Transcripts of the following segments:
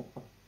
Opa.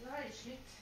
十二十七。